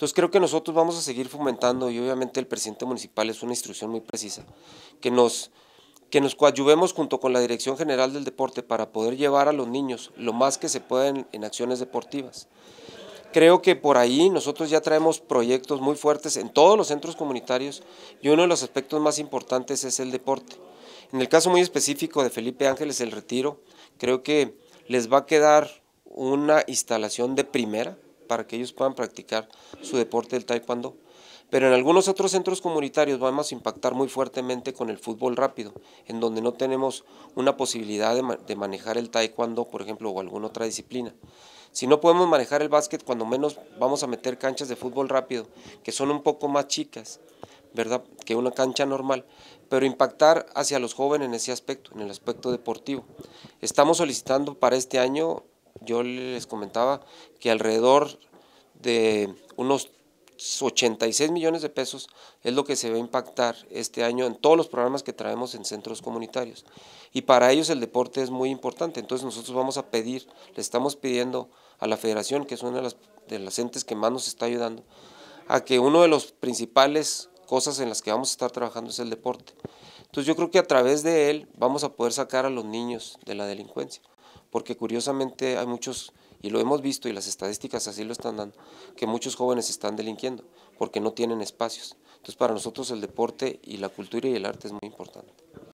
Entonces creo que nosotros vamos a seguir fomentando y obviamente el presidente municipal es una instrucción muy precisa, que nos, que nos coadyuvemos junto con la Dirección General del Deporte para poder llevar a los niños lo más que se pueda en, acciones deportivas. Creo que por ahí nosotros ya traemos proyectos muy fuertes en todos los centros comunitarios y uno de los aspectos más importantes es el deporte. En el caso muy específico de Felipe Ángeles, el retiro, creo que les va a quedar una instalación de primera, para que ellos puedan practicar su deporte del taekwondo. Pero en algunos otros centros comunitarios vamos a impactar muy fuertemente con el fútbol rápido, en donde no tenemos una posibilidad de, manejar el taekwondo, por ejemplo, o alguna otra disciplina. Si no podemos manejar el básquet, cuando menos vamos a meter canchas de fútbol rápido, que son un poco más chicas, ¿verdad? Que una cancha normal, pero impactar hacia los jóvenes en ese aspecto, en el aspecto deportivo. Estamos solicitando para este año yo les comentaba que alrededor de unos 86 millones de pesos es lo que se va a impactar este año en todos los programas que traemos en centros comunitarios. Y para ellos el deporte es muy importante, entonces nosotros vamos a pedir, le estamos pidiendo a la federación, que es una de las, de las entes que más nos está ayudando, a que uno de los principales cosas en las que vamos a estar trabajando es el deporte. Entonces yo creo que a través de él vamos a poder sacar a los niños de la delincuencia porque curiosamente hay muchos, y lo hemos visto y las estadísticas así lo están dando, que muchos jóvenes están delinquiendo porque no tienen espacios. Entonces para nosotros el deporte y la cultura y el arte es muy importante.